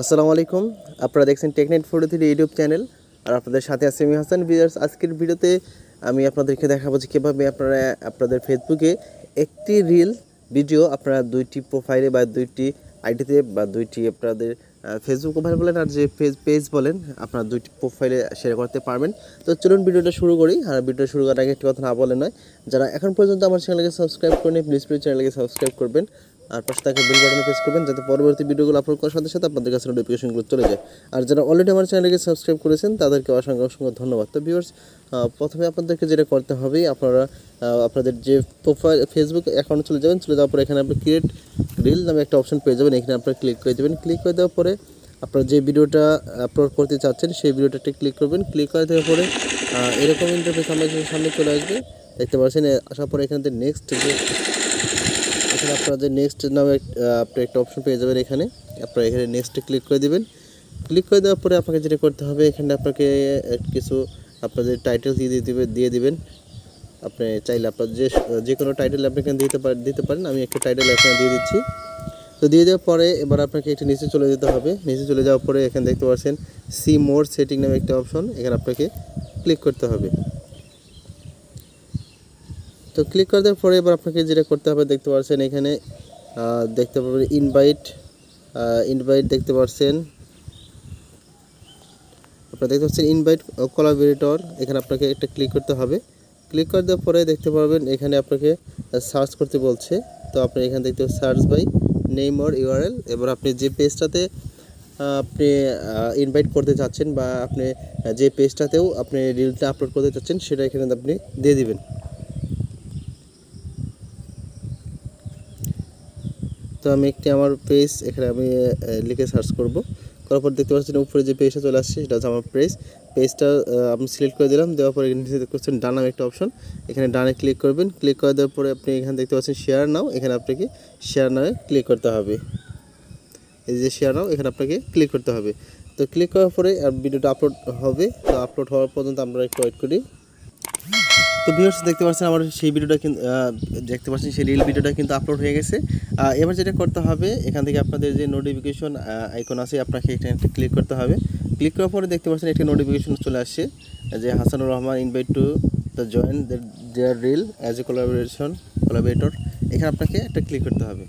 আসসালামু আলাইকুম। আপনারা দেখছেন tech night forty three YouTube channel. আর আপনাদের সাথে আছে আমি হাসান। ভিউয়ার্স, আজকের ভিডিওতে আমি আপনাদেরকে দেখাবো যে কীভাবে আপনারা আপনাদের ফেসবুকে একটি রিল ভিডিও আপনারা দুইটি প্রোফাইলে বা দুইটি আইডিতে বা দুইটি আপনাদের ফেসবুক প্রোফাইল বলেন আর যে পেজ পেজ বলেন, আপনারা দুইটি প্রোফাইলে শেয়ার করতে পারবেন। তো চলুন ভিডিওটা শুরু করি। আর ভিডিও শুরু করার আগে একটি কথা না বলে নয়, যারা এখন পর্যন্ত আমার চ্যানেলকে সাবস্ক্রাইব করেন প্লিজ প্লিজ চ্যানেলকে সাবস্ক্রাইব করবেন। আর পাশে তাকে বেল বাটনে প্রেস করবেন যাতে পরবর্তী ভিডিওগুলো আপলোড করার সাথে সাথে আপনাদের কাছে নোটিফিকেশনগুলো চলে যায়। আর যারা অলরেডি আমার চ্যানেলকে সাবস্ক্রাইব করেছেন, তাদেরকে অসংখ্য অসংখ্য ধন্যবাদ। তো ভিউয়ার্স প্রথমে আপনাদেরকে যেটা করতে হবে, আপনারা আপনাদের যে প্রোফাইল ফেসবুক অ্যাকাউন্টে চলে যাবেন, চলে যাওয়ার পরে এখানে আপনি ক্রিয়েট রিল নামে একটা অপশন পেয়ে যাবেন। এখানে আপনারা ক্লিক করে দেবেন। ক্লিক করে দেওয়ার পরে আপনারা যে ভিডিওটা আপলোড করতে চাচ্ছেন, সেই ভিডিওটাতে ক্লিক করবেন। ক্লিক করে দেওয়ার পরে এরকম ইন্টারফেস আমাদের সামনে চলে আসবে। দেখতে পাচ্ছেন, আসার পরে এখানে নেক্সট যে এখানে আপনাদের নেক্সট নামে আপনি একটা অপশন পেয়ে যাবেন এখানে। আপনারা এখানে নেক্সটে ক্লিক করে দেবেন। ক্লিক করে দেওয়ার পরে আপনাকে যেটা করতে হবে, এখানে আপনাকে কিছু আপনাদের টাইটেল দিয়ে দিবে দিয়ে দিবেন। আপনি চাইলে আপনার যে যে কোনো টাইটেল আপনি এখানে দিতে পারেন দিতে পারেন। আমি একটা টাইটেল এখানে দিয়ে দিচ্ছি। তো দিয়ে দেওয়ার পরে এবার আপনাকে একটু নিচে চলে যেতে হবে। নিচে চলে যাওয়ার পরে এখানে দেখতে পাচ্ছেন সি মোর সেটিং নামে একটা অপশন এখানে আপনাকে ক্লিক করতে হবে। তো ক্লিক করে দেওয়ার পরে এবার আপনাকে যেটা করতে হবে, দেখতে পাচ্ছেন এখানে দেখতে পাবেন ইনভাইট ইনভাইট দেখতে পাচ্ছেন। আপনারা দেখতে পাচ্ছেন ইনভাইট কোলাবরেটর এখানে আপনাকে একটা ক্লিক করতে হবে। ক্লিক করে দেওয়ার পরে দেখতে পারবেন এখানে আপনাকে সার্চ করতে বলছে। তো আপনি এখানে দেখতে search by name or URL এবার আপনি যে পেজটাতে আপনি ইনভাইট করতে চাচ্ছেন বা আপনি যে পেজটাতেও আপনি রিলটা আপলোড করতে চাচ্ছেন সেটা এখানে আপনি দিয়ে দিবেন। তো আমি একটি আমার পেজ এখানে আমি লিখে সার্চ করব। করার পর দেখতে পাচ্ছেন উপরে যে পেজটা চলে আসছে, সেটা হচ্ছে আমার পেজ পেজটা আমি সিলেক্ট করে দিলাম, দেওয়ার পরে এখানে দেখতে পাচ্ছেন ডান নামে একটা অপশন এখানে ডানে ক্লিক করবেন। ক্লিক করে দেওয়ার পরে আপনি এখানে দেখতে পাচ্ছেন শেয়ার নাও এখানে আপনাকে শেয়ার নামে ক্লিক করতে হবে। এই যে শেয়ার নাও এখানে আপনাকে ক্লিক করতে হবে। তো ক্লিক করার পরে ভিডিওটা আপলোড হবে। তো আপলোড হওয়ার পর্যন্ত আমরা একটু ওয়েট করি। তো ভিউয়ার্স দেখতে পাচ্ছেন আমার সেই ভিডিওটা কিন্তু দেখতে পাচ্ছেন সেই রিল ভিডিওটা কিন্তু আপলোড হয়ে গেছে। এবার যেটা করতে হবে, এখান থেকে আপনাদের যে নোটিফিকেশন আইকন আছে, আপনাকে এখানে ক্লিক করতে হবে। ক্লিক করার পরে দেখতে পাচ্ছেন একটি নোটিফিকেশন চলে আসছে, যে Hasanur Rahman invite to the join their reel as a collaboration collaborator এখানে আপনাকে একটা ক্লিক করতে হবে।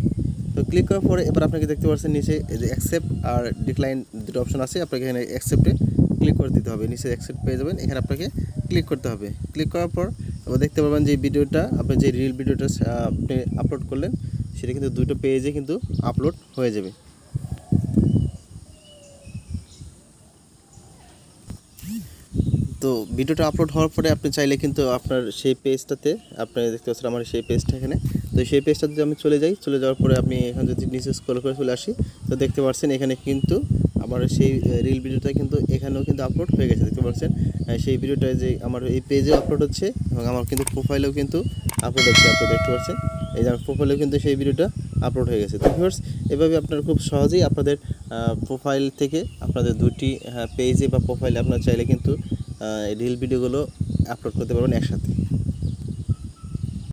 তো ক্লিক করার পরে এবার আপনাকে দেখতে পাচ্ছেন নিচে যে অ্যাকসেপ্ট আর ডিক্লাইন দুটো অপশন আছে, আপনাকে এখানে অ্যাকসেপ্টে ক্লিক করে দিতে হবে। নিচে অ্যাকসেপ্ট পেয়ে যাবেন, এখানে আপনাকে ক্লিক করতে হবে। ক্লিক করার পর এবার দেখতে পারবেন যে ভিডিওটা, আপনি যে রিল ভিডিওটা আপনি আপলোড করলেন, সেটা কিন্তু দুটো পেজে কিন্তু আপলোড হয়ে যাবে। তো ভিডিওটা আপলোড হওয়ার পরে আপনি চাইলে কিন্তু আপনার সেই পেজটাতে আপনি দেখতে পাচ্ছেন আমার সেই পেজটা এখানে। তো সেই পেজটাতে আমি চলে যাই, চলে যাওয়ার পরে আমি এখানে যদি নিচে স্ক্রল করে চলে আসি, তো দেখতে পাচ্ছেন এখানে কিন্তু আমার সেই রিল ভিডিওটা কিন্তু এখানেও কিন্তু আপলোড হয়ে গেছে, দেখতে পাচ্ছেন? সেই ভিডিওটা যে আমার এই পেজে আপলোড হচ্ছে এবং আমার কিন্তু প্রোফাইলেও কিন্তু আপলোড হচ্ছে, আপনি দেখতে পাচ্ছেন? এই যে আমার প্রোফাইলেও কিন্তু সেই ভিডিওটা আপলোড হয়ে গেছে। তো ভিউয়ার্স এভাবে আপনারা খুব সহজেই আপনাদের প্রোফাইল থেকে আপনাদের দুটি পেজে বা প্রোফাইলে আপনারা চাইলে কিন্তু রিল ভিডিওগুলো আপলোড করতে পারবেন একসাথে।